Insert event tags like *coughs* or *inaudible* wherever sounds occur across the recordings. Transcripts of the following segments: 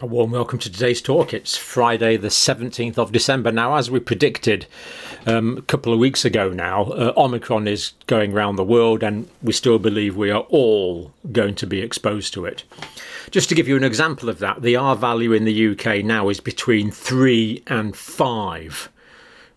A warm welcome to today's talk. It's Friday, the 17th of December. Now, as we predicted um, a couple of weeks ago now, uh, Omicron is going around the world, and we still believe we are all going to be exposed to it. Just to give you an example of that, the R value in the UK now is between 3 and 5.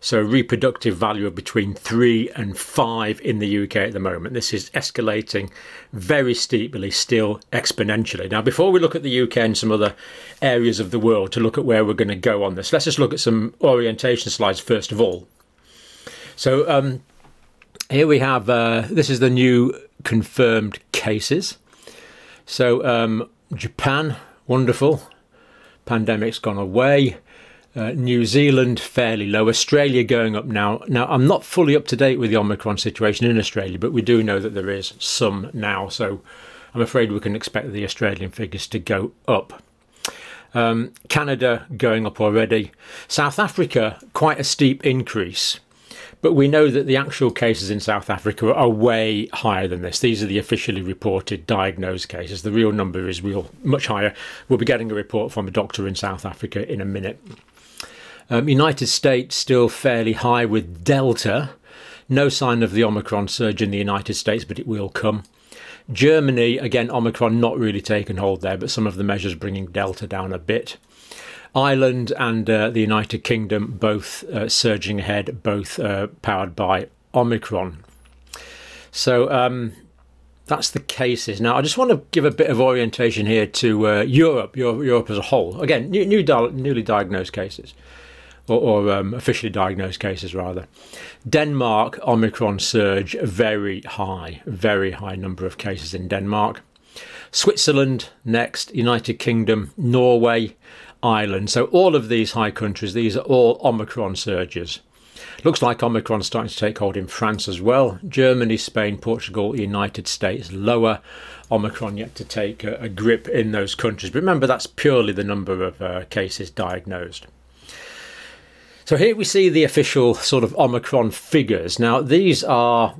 So reproductive value of between three and five in the UK at the moment. This is escalating very steeply, still exponentially. Now, before we look at the UK and some other areas of the world to look at where we're going to go on this, let's just look at some orientation slides first of all. So um, here we have, uh, this is the new confirmed cases. So um, Japan, wonderful. Pandemic's gone away. Uh, New Zealand fairly low, Australia going up now. Now, I'm not fully up to date with the Omicron situation in Australia, but we do know that there is some now, so I'm afraid we can expect the Australian figures to go up. Um, Canada going up already. South Africa, quite a steep increase. But we know that the actual cases in South Africa are way higher than this. These are the officially reported diagnosed cases. The real number is real much higher. We'll be getting a report from a doctor in South Africa in a minute. Um, United States still fairly high with Delta. No sign of the Omicron surge in the United States, but it will come. Germany, again, Omicron not really taken hold there, but some of the measures bringing Delta down a bit. Ireland and uh, the United Kingdom both uh, surging ahead, both uh, powered by Omicron. So um, that's the cases. Now, I just want to give a bit of orientation here to uh, Europe, Europe as a whole. Again, new, new newly diagnosed cases or, or um, officially diagnosed cases rather. Denmark, Omicron surge, very high, very high number of cases in Denmark. Switzerland next, United Kingdom, Norway, Ireland. So all of these high countries, these are all Omicron surges. Looks like Omicron starting to take hold in France as well. Germany, Spain, Portugal, United States, lower. Omicron yet to take a, a grip in those countries. But remember, that's purely the number of uh, cases diagnosed. So here we see the official sort of Omicron figures. Now these are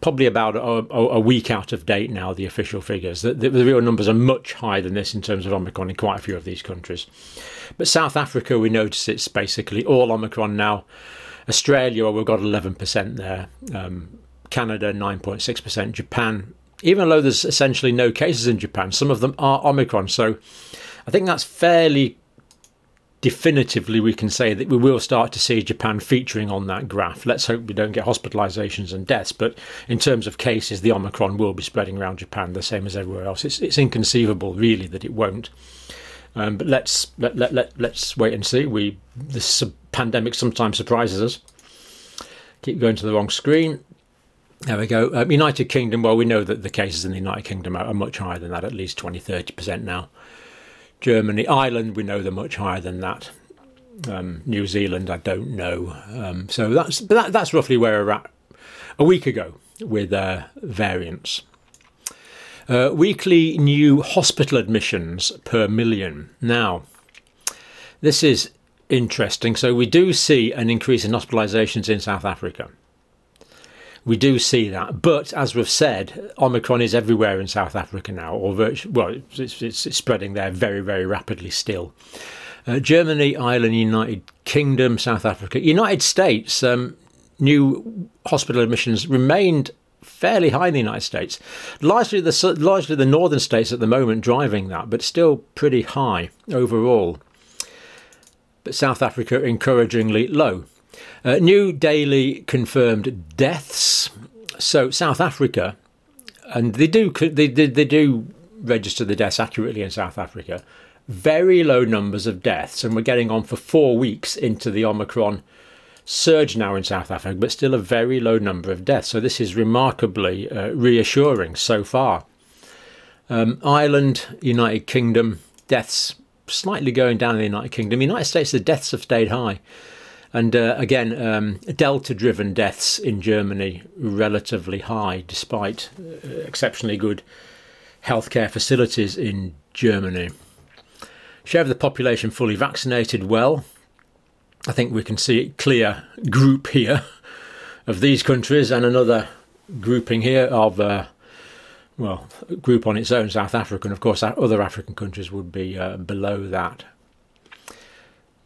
probably about a, a, week out of date now, the official figures. The, the, the, real numbers are much higher than this in terms of Omicron in quite a few of these countries. But South Africa, we notice it's basically all Omicron now. Australia, we've got 11% there. Um, Canada, 9.6%. Japan, even though there's essentially no cases in Japan, some of them are Omicron. So I think that's fairly definitively we can say that we will start to see Japan featuring on that graph. Let's hope we don't get hospitalizations and deaths, but in terms of cases, the Omicron will be spreading around Japan the same as everywhere else. It's, it's inconceivable, really, that it won't. Um, but let's let, let, let, let's wait and see. We This pandemic sometimes surprises us. Keep going to the wrong screen. There we go. Um, United Kingdom, well, we know that the cases in the United Kingdom are, are much higher than that, at least 20 30% now. Germany, Ireland, we know they're much higher than that. Um, New Zealand, I don't know. Um, so that's that, that's roughly where we're at a week ago with uh, variants. Uh, weekly new hospital admissions per million. Now, this is interesting. So we do see an increase in hospitalizations in South Africa. We do see that, but as we've said, Omicron is everywhere in South Africa now, or well, it's, it's, it's, spreading there very, very rapidly still. Uh, Germany, Ireland, United Kingdom, South Africa, United States, um, new hospital admissions remained fairly high in the United States. Largely the largely the northern states at the moment driving that, but still pretty high overall. But South Africa encouragingly low. Uh, new daily confirmed deaths. So South Africa, and they do they, they, they do register the deaths accurately in South Africa. Very low numbers of deaths, and we're getting on for four weeks into the Omicron surge now in South Africa, but still a very low number of deaths. So this is remarkably uh, reassuring so far. Um, Ireland, United Kingdom, deaths slightly going down in the United Kingdom. United States, the deaths have stayed high. And uh, again, um, Delta driven deaths in Germany relatively high, despite uh, exceptionally good healthcare facilities in Germany. Share of the population fully vaccinated, well, I think we can see a clear group here of these countries and another grouping here of uh, well, group on its own, South Africa, and of course, other African countries would be uh, below that.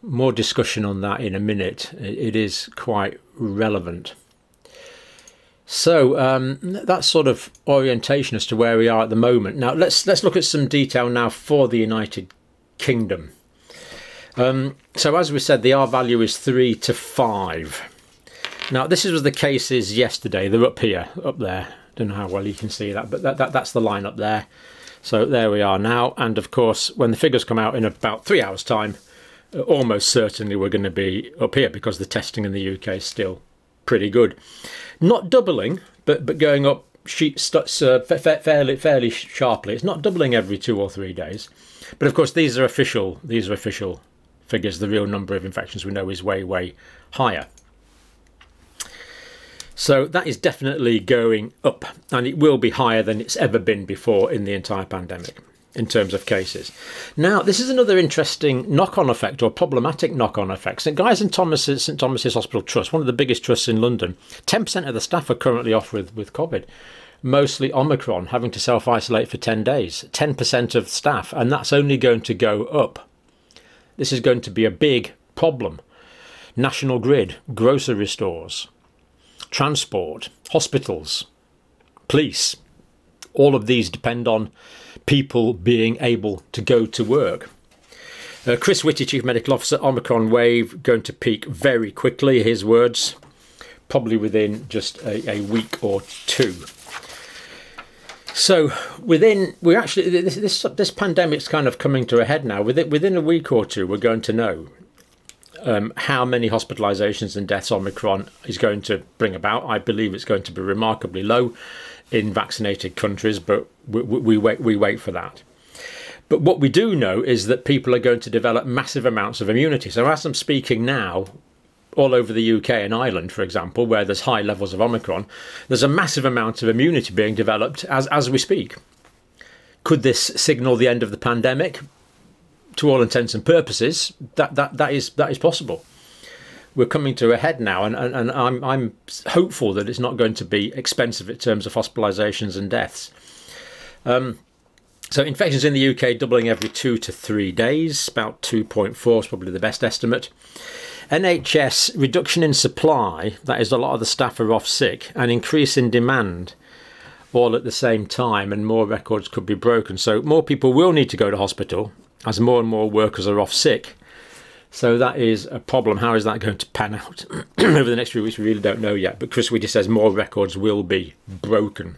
More discussion on that in a minute. It is quite relevant. So um, that's sort of orientation as to where we are at the moment. Now let's let's look at some detail now for the United Kingdom. Um, so as we said, the R value is three to five. Now this was the cases yesterday. They're up here, up there. Don't know how well you can see that, but that, that that's the line up there. So there we are now. And of course, when the figures come out in about three hours' time, almost certainly we're going to be up here because the testing in the UK is still pretty good. Not doubling, but but going up uh, fairly fairly sharply. It's not doubling every two or three days, but of course these are official. These are official figures. The real number of infections we know is way way higher. So that is definitely going up, and it will be higher than it's ever been before in the entire pandemic in terms of cases. Now, this is another interesting knock-on effect or problematic knock-on effect. St Guy's and Thomas's, St Thomas's Hospital Trust, one of the biggest trusts in London, 10% of the staff are currently off with, with COVID, mostly Omicron, having to self-isolate for 10 days. 10% of staff, and that's only going to go up. This is going to be a big problem. National grid, grocery stores, transport, hospitals, police, all of these depend on people being able to go to work. Uh, Chris Whitty, Chief Medical Officer, Omicron wave going to peak very quickly, his words, probably within just a, a week or two. So within, we're actually, this, this, this pandemic's kind of coming to a head now. Within, within a week or two, we're going to know um, how many hospitalizations and deaths Omicron is going to bring about. I believe it's going to be remarkably low in vaccinated countries, but we, we, wait, we wait for that. But what we do know is that people are going to develop massive amounts of immunity. So as I'm speaking now, all over the UK and Ireland, for example, where there's high levels of Omicron, there's a massive amount of immunity being developed as, as we speak. Could this signal the end of the pandemic? To all intents and purposes, that, that, that, is, that is possible we're coming to a head now, and, and, and I'm, I'm hopeful that it's not going to be expensive in terms of hospitalisations and deaths. Um, so infections in the UK doubling every two to three days, about 2.4 is probably the best estimate. NHS reduction in supply, that is a lot of the staff are off sick, and increase in demand all at the same time, and more records could be broken. So more people will need to go to hospital as more and more workers are off sick. So that is a problem. How is that going to pan out *clears throat* over the next few weeks? We really don't know yet. But Chris Whitty says more records will be broken.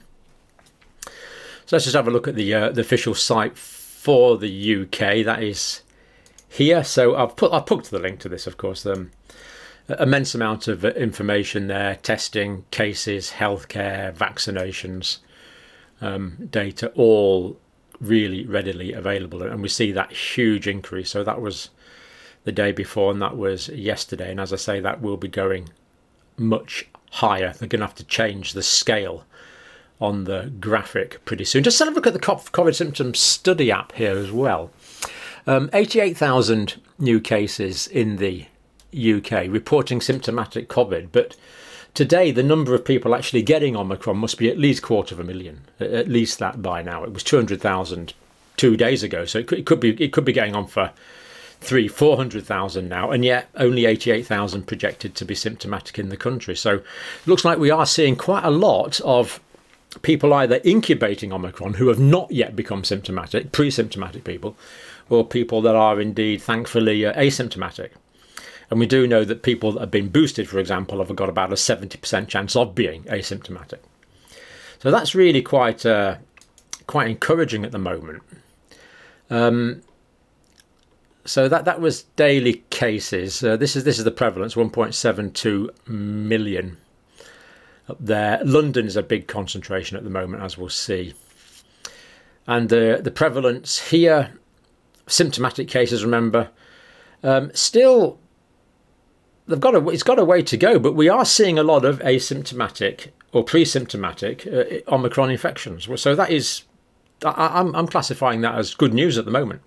So let's just have a look at the uh, the official site for the UK. That is here. So I've put I've put the link to this, of course. Um, immense amount of information there: testing, cases, healthcare, vaccinations, um, data, all really readily available, and we see that huge increase. So that was the day before, and that was yesterday. And as I say, that will be going much higher. They're going to have to change the scale on the graphic pretty soon. Just have a look at the COVID symptom study app here as well. Um, 88,000 new cases in the UK reporting symptomatic COVID, but today the number of people actually getting Omicron must be at least quarter of a million, at least that by now. It was 200,000 two days ago, so it could, it could be it could be going on for three, four hundred thousand now, and yet only eighty-eight thousand projected to be symptomatic in the country. So, it looks like we are seeing quite a lot of people either incubating Omicron who have not yet become symptomatic, pre-symptomatic people, or people that are indeed, thankfully, uh, asymptomatic. And we do know that people that have been boosted, for example, have got about a 70% chance of being asymptomatic. So that's really quite uh, quite encouraging at the moment. Um, so that that was daily cases. Uh, this is this is the prevalence, 1.72 million up there. London is a big concentration at the moment, as we'll see. And the the prevalence here, symptomatic cases. Remember, um, still they've got a it's got a way to go, but we are seeing a lot of asymptomatic or pre-symptomatic uh, Omicron infections. So that is, I, I'm I'm classifying that as good news at the moment.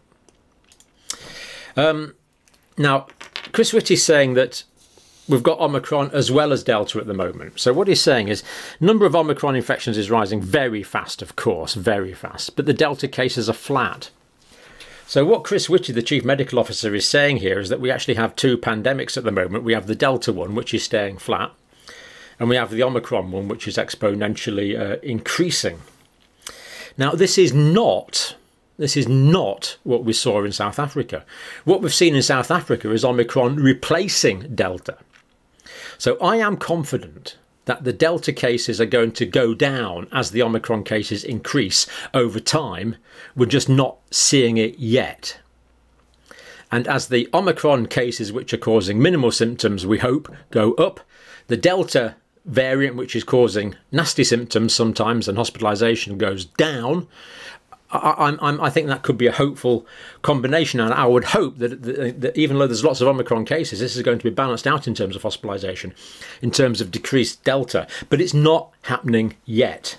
Um, now, Chris Whitty's saying that we've got Omicron as well as Delta at the moment. So what he's saying is number of Omicron infections is rising very fast, of course, very fast, but the Delta cases are flat. So what Chris Whitty, the Chief Medical Officer, is saying here is that we actually have two pandemics at the moment. We have the Delta one, which is staying flat, and we have the Omicron one, which is exponentially uh, increasing. Now, this is not this is not what we saw in South Africa. What we've seen in South Africa is Omicron replacing Delta. So I am confident that the Delta cases are going to go down as the Omicron cases increase over time. We're just not seeing it yet. And as the Omicron cases, which are causing minimal symptoms, we hope, go up, the Delta variant, which is causing nasty symptoms sometimes and hospitalisation, goes down. I, I'm, I think that could be a hopeful combination, and I would hope that, that, that, even though there's lots of Omicron cases, this is going to be balanced out in terms of hospitalisation, in terms of decreased Delta. But it's not happening yet.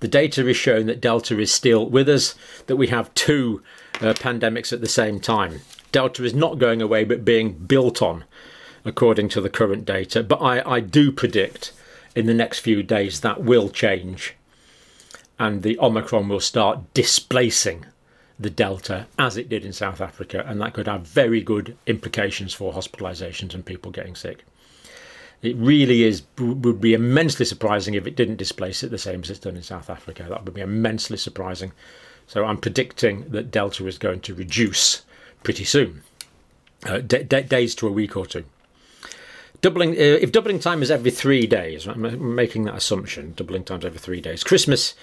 The data is showing that Delta is still with us, that we have two uh, pandemics at the same time. Delta is not going away, but being built on, according to the current data. But I, I do predict in the next few days that will change and the Omicron will start displacing the Delta as it did in South Africa, and that could have very good implications for hospitalizations and people getting sick. It really is would be immensely surprising if it didn't displace it the same as it's done in South Africa. That would be immensely surprising. So I'm predicting that Delta is going to reduce pretty soon, uh, days to a week or two doubling uh, if doubling time is every three days i'm making that assumption doubling times every three days christmas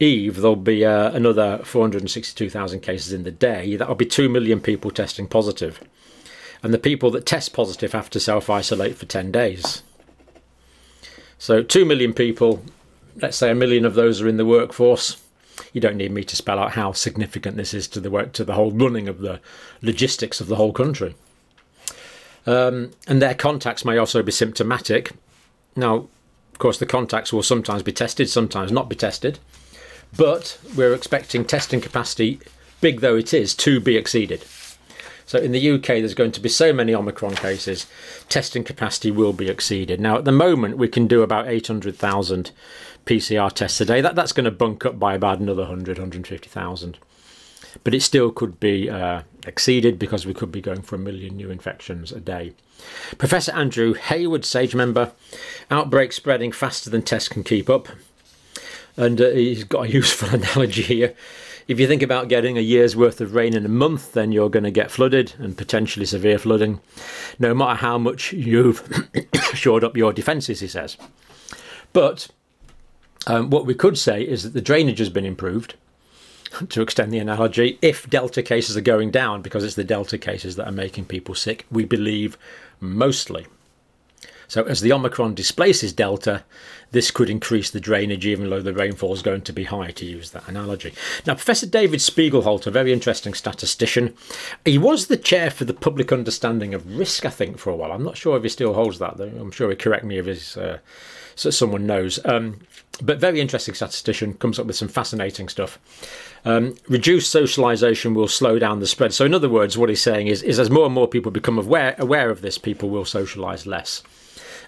eve there'll be uh, another 462000 cases in the day. That'll be 2 million people testing positive. and the people that test positive have to self-isolate for 10 days. So 2 million people let's say a million of those are in the workforce. You don't need me to spell out how significant this is to the work to the whole running of the logistics of the whole country. Um, and their contacts may also be symptomatic. Now, of course, the contacts will sometimes be tested, sometimes not be tested, but we're expecting testing capacity, big though it is, to be exceeded. So in the UK, there's going to be so many Omicron cases, testing capacity will be exceeded. Now, at the moment, we can do about 800,000 PCR tests a day. That, that's going to bunk up by about another 100, 150,000 but it still could be uh, exceeded because we could be going for a million new infections a day. Professor Andrew Hayward, SAGE member, outbreak spreading faster than tests can keep up. And uh, he's got a useful *laughs* analogy here. If you think about getting a year's worth of rain in a month, then you're going to get flooded and potentially severe flooding, no matter how much you've *coughs* shored up your defences, he says. But um, what we could say is that the drainage has been improved to extend the analogy, if Delta cases are going down because it's the Delta cases that are making people sick, we believe mostly. So as the Omicron displaces Delta, this could increase the drainage even though the rainfall is going to be high, to use that analogy. Now, Professor David Spiegelhalter, a very interesting statistician, he was the chair for the public understanding of risk, I think, for a while. I'm not sure if he still holds that, though. I'm sure he'll correct me if he's, uh, so someone knows. Um, but very interesting statistician, comes up with some fascinating stuff. Um, reduced socialisation will slow down the spread. So, in other words, what he's saying is, is as more and more people become aware aware of this, people will socialise less.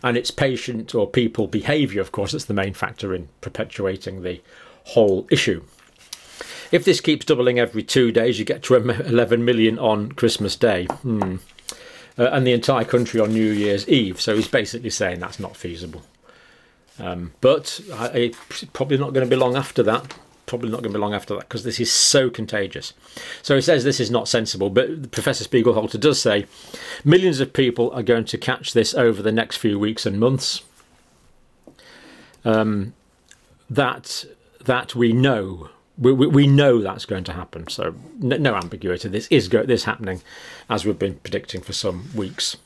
And it's patient or people behaviour, of course, that's the main factor in perpetuating the whole issue. If this keeps doubling every two days, you get to *laughs* 11 million on Christmas Day. Hmm. Uh, and the entire country on New Year's Eve. So he's basically saying that's not feasible. Um, but I, it's probably not going to be long after that. Probably not going to be long after that because this is so contagious. So he says this is not sensible, but Professor Spiegelhalter does say millions of people are going to catch this over the next few weeks and months. Um, that that we know we, we, we, know that's going to happen. So no, no ambiguity. This is go, this happening, as we've been predicting for some weeks.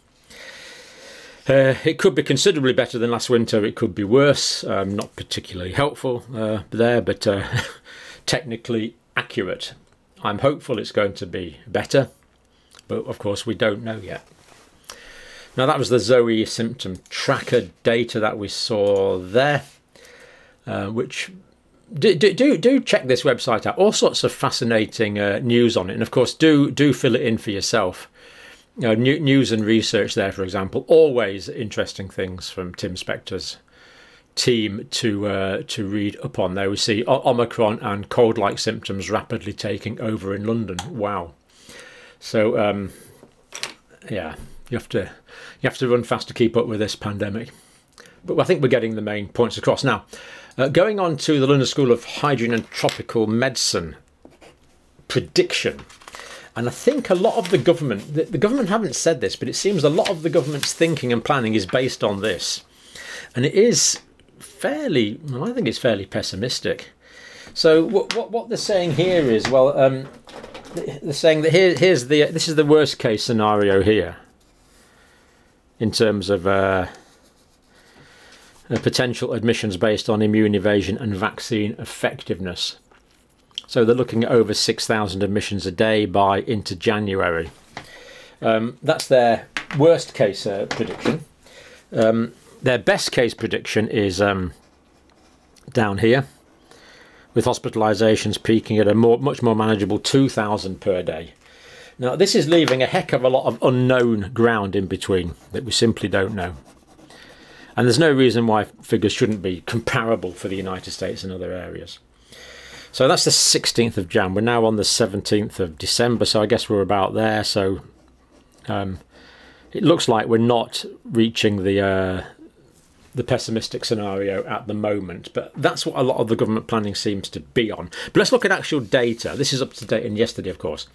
Uh, it could be considerably better than last winter. It could be worse. Um, not particularly helpful uh, there, but uh, *laughs* technically accurate. I'm hopeful it's going to be better, but of course we don't know yet. Now that was the Zoe symptom tracker data that we saw there, uh, which do, do do check this website out. All sorts of fascinating uh, news on it, and of course do do fill it in for yourself you know, news and research there, for example, always interesting things from Tim Spector's team to uh, to read up on. There we see Omicron and cold-like symptoms rapidly taking over in London. Wow. So um, yeah, you have to you have to run fast to keep up with this pandemic. But I think we're getting the main points across now. Uh, going on to the London School of Hygiene and Tropical Medicine prediction. And I think a lot of the government, the, the, government haven't said this, but it seems a lot of the government's thinking and planning is based on this. And it is fairly, well, I think it's fairly pessimistic. So what, what, what they're saying here is, well, um, they're saying that here, here's the, this is the worst case scenario here in terms of uh, potential admissions based on immune evasion and vaccine effectiveness. So they're looking at over 6,000 admissions a day by into January. Um, that's their worst case uh, prediction. Um, their best case prediction is um, down here, with hospitalisations peaking at a more, much more manageable 2,000 per day. Now, this is leaving a heck of a lot of unknown ground in between that we simply don't know. And there's no reason why figures shouldn't be comparable for the United States and other areas. So that's the 16th of Jan. We're now on the 17th of December, so I guess we're about there. So um, it looks like we're not reaching the uh, the pessimistic scenario at the moment, but that's what a lot of the government planning seems to be on. But let's look at actual data. This is up to date and yesterday, of course.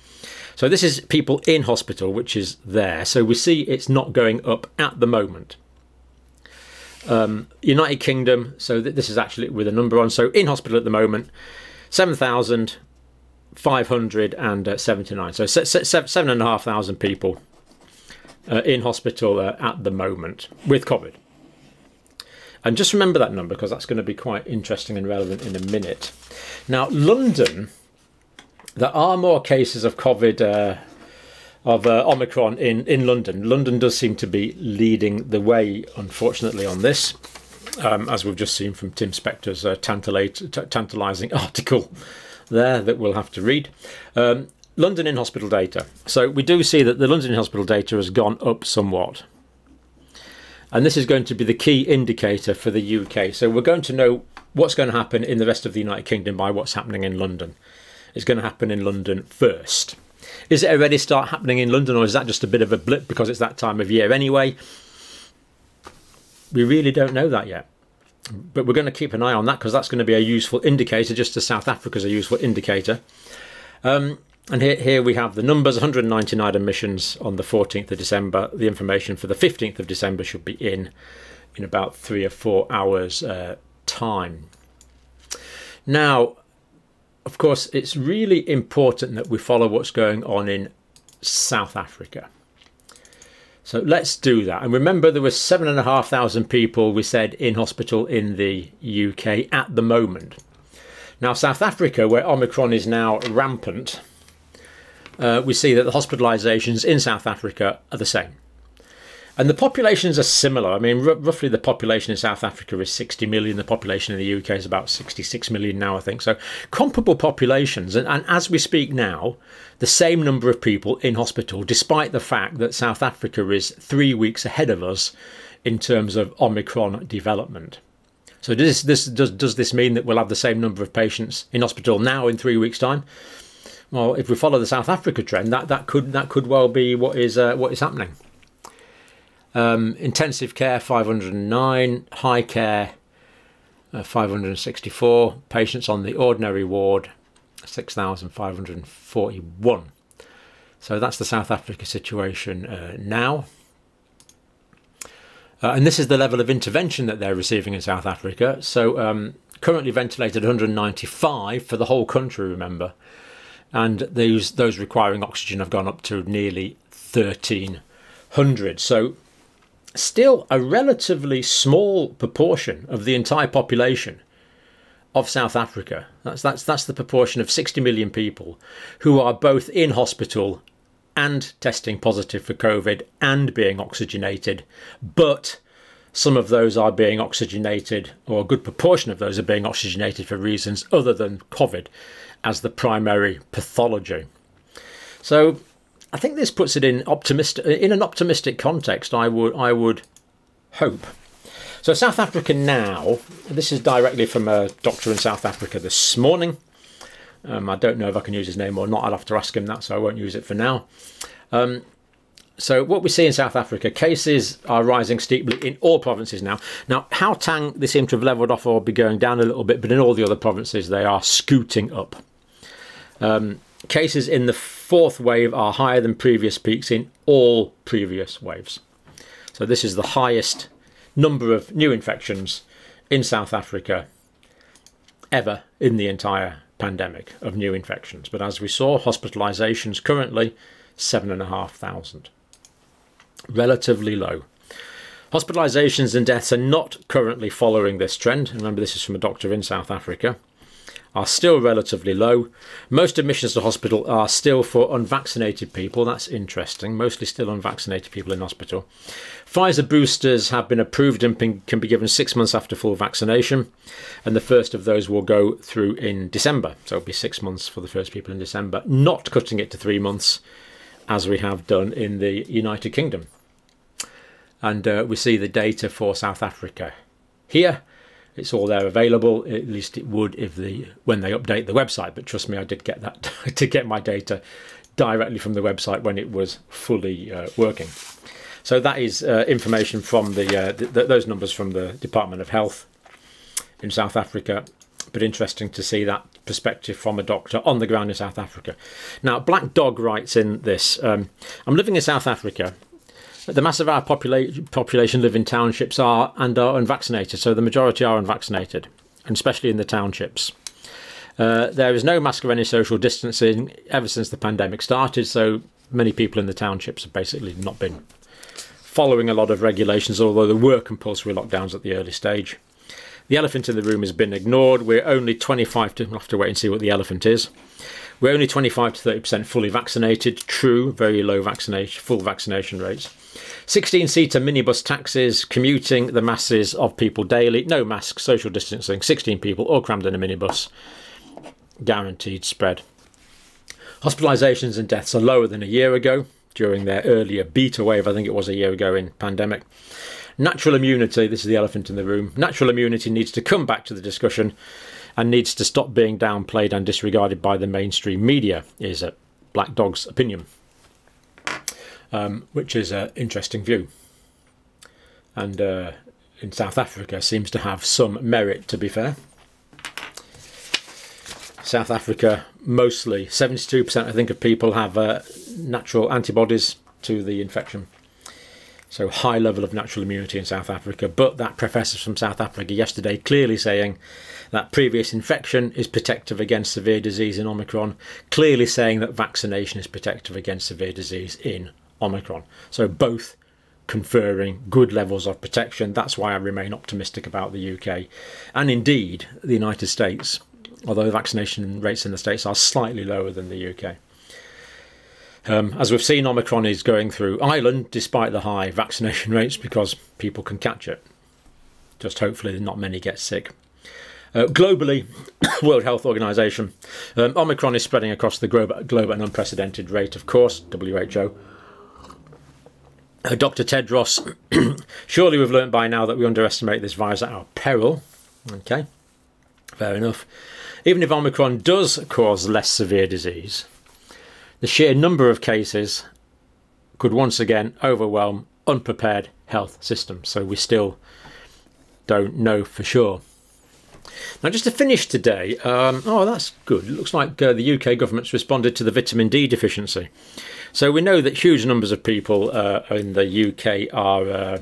So this is people in hospital, which is there. So we see it's not going up at the moment. Um, United Kingdom, so th this is actually with a number on. So in hospital at the moment, 7,579. So 7,500 people uh, in hospital uh, at the moment with COVID. And just remember that number because that's going to be quite interesting and relevant in a minute. Now, London, there are more cases of COVID, uh, of uh, Omicron in, in London. London does seem to be leading the way, unfortunately, on this um, as we've just seen from Tim Spector's uh, tantalising *laughs* article there that we'll have to read. Um, London in hospital data. So we do see that the London in hospital data has gone up somewhat. And this is going to be the key indicator for the UK. So we're going to know what's going to happen in the rest of the United Kingdom by what's happening in London. It's going to happen in London first. Is it already start happening in London or is that just a bit of a blip because it's that time of year anyway? We really don't know that yet. But we're going to keep an eye on that because that's going to be a useful indicator, just as South Africa is a useful indicator. Um, and here, here we have the numbers 199 admissions on the 14th of December. The information for the 15th of December should be in in about three or four hours' uh, time. Now, of course, it's really important that we follow what's going on in South Africa. So let's do that. And remember, there were seven and a half thousand people, we said, in hospital in the UK at the moment. Now, South Africa, where Omicron is now rampant, uh, we see that the hospitalisations in South Africa are the same. And the populations are similar. I mean, roughly the population in South Africa is 60 million. The population in the UK is about 66 million now, I think. So comparable populations. And, and as we speak now, the same number of people in hospital, despite the fact that South Africa is three weeks ahead of us in terms of Omicron development. So does this, does, does this mean that we'll have the same number of patients in hospital now in three weeks' time? Well, if we follow the South Africa trend, that, that could that could well be what is uh, what is happening. Um, intensive care 509, high care uh, 564, patients on the ordinary ward 6,541. So that's the South Africa situation uh, now. Uh, and this is the level of intervention that they're receiving in South Africa. So um, currently ventilated 195 for the whole country, remember. And those, those requiring oxygen have gone up to nearly 1,300. So still a relatively small proportion of the entire population of South Africa. That's that's that's the proportion of 60 million people who are both in hospital and testing positive for COVID and being oxygenated, but some of those are being oxygenated, or a good proportion of those are being oxygenated for reasons other than COVID as the primary pathology. So I think this puts it in optimistic in an optimistic context. I would I would hope. So South Africa now. This is directly from a doctor in South Africa this morning. Um, I don't know if I can use his name or not. I'll have to ask him that, so I won't use it for now. Um, so what we see in South Africa, cases are rising steeply in all provinces now. Now, Gauteng, they seem to have levelled off or be going down a little bit, but in all the other provinces, they are scooting up. Um, cases in the fourth wave are higher than previous peaks in all previous waves. So this is the highest number of new infections in South Africa ever in the entire pandemic of new infections. But as we saw, hospitalizations currently 7,500. Relatively low. Hospitalizations and deaths are not currently following this trend. Remember, this is from a doctor in South Africa are still relatively low. Most admissions to hospital are still for unvaccinated people. That's interesting. Mostly still unvaccinated people in hospital. Pfizer boosters have been approved and can be given six months after full vaccination. And the first of those will go through in December. So it'll be six months for the first people in December, not cutting it to three months as we have done in the United Kingdom. And uh, we see the data for South Africa here it's all there available. At least it would if the when they update the website. But trust me, I did get that *laughs* to get my data directly from the website when it was fully uh, working. So that is uh, information from the, uh, th those numbers from the Department of Health in South Africa. But interesting to see that perspective from a doctor on the ground in South Africa. Now, Black Dog writes in this um, I'm living in South Africa the mass of our popula population live in townships are and are unvaccinated, so the majority are unvaccinated, and especially in the townships. Uh, there is no mask or any social distancing ever since the pandemic started, so many people in the townships have basically not been following a lot of regulations, although there were compulsory lockdowns at the early stage. The elephant in the room has been ignored. We're only 25 to have to wait and see what the elephant is. We're only 25 to 30% fully vaccinated. True, very low vaccination, full vaccination rates. 16 seater minibus taxis commuting the masses of people daily. No masks, social distancing. 16 people all crammed in a minibus. Guaranteed spread. Hospitalisations and deaths are lower than a year ago during their earlier beta wave, I think it was a year ago in pandemic. Natural immunity, this is the elephant in the room. Natural immunity needs to come back to the discussion and needs to stop being downplayed and disregarded by the mainstream media, is a Black Dog's opinion um, which is an interesting view. And uh, in South Africa seems to have some merit, to be fair. South Africa, mostly 72%, I think, of people have uh, natural antibodies to the infection. So high level of natural immunity in South Africa. But that professor from South Africa yesterday clearly saying that previous infection is protective against severe disease in Omicron, clearly saying that vaccination is protective against severe disease in Omicron. So both conferring good levels of protection. That's why I remain optimistic about the UK and indeed the United States, although vaccination rates in the States are slightly lower than the UK. Um, as we've seen, Omicron is going through Ireland despite the high vaccination *laughs* rates because people can catch it. Just hopefully not many get sick. Uh, globally, *coughs* World Health Organization, um, Omicron is spreading across the globe, at an unprecedented rate, of course, WHO uh, Dr. Tedros, *coughs* surely we've learned by now that we underestimate this virus at our peril. Okay, fair enough. Even if Omicron does cause less severe disease, the sheer number of cases could once again overwhelm unprepared health systems. So we still don't know for sure. Now, just to finish today, um, oh, that's good. It looks like uh, the UK government's responded to the vitamin D deficiency. So we know that huge numbers of people uh, in the UK are uh,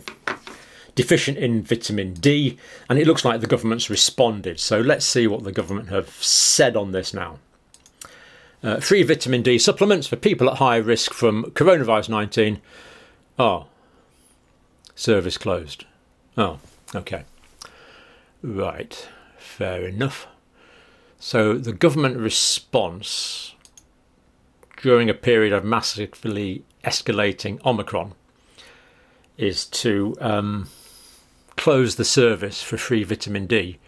deficient in vitamin D, and it looks like the government's responded. So let's see what the government have said on this now. Uh, free vitamin D supplements for people at high risk from coronavirus 19. Oh, service closed. Oh, okay. Right, fair enough. So the government response during a period of massively escalating Omicron is to um, close the service for free vitamin D,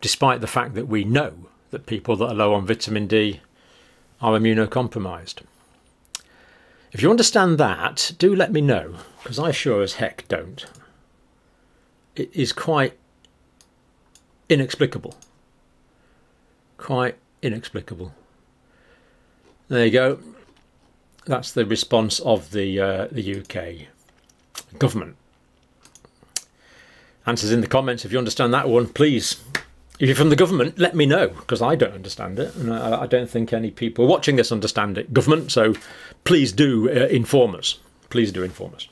despite the fact that we know that people that are low on vitamin D are immunocompromised. If you understand that, do let me know, because I sure as heck don't. It is quite inexplicable. Quite inexplicable. There you go. That's the response of the uh, the UK government. Answers in the comments if you understand that one, please. If you're from the government, let me know because I don't understand it, and I, I, don't think any people watching this understand it. Government, so please do uh, inform us. Please do inform us.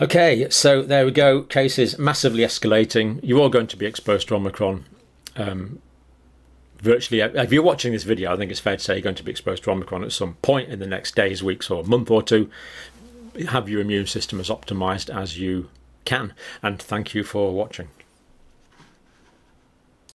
Okay, so there we go. Cases massively escalating. You're going to be exposed to Omicron. Um, virtually, if you're watching this video, I think it's fair to say you're going to be exposed to Omicron at some point in the next days, weeks, or month or two. Have your immune system as optimized as you can. And thank you for watching.